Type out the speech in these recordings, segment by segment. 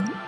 Mm-hmm.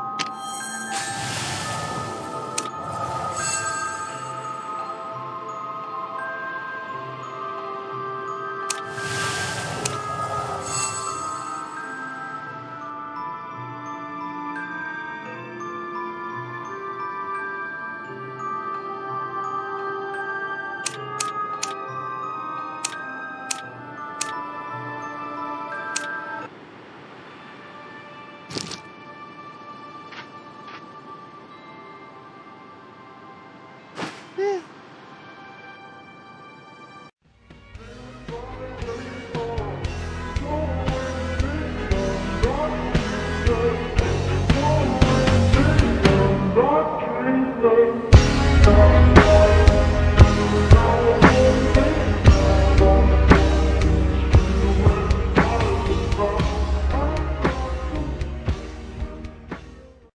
todo.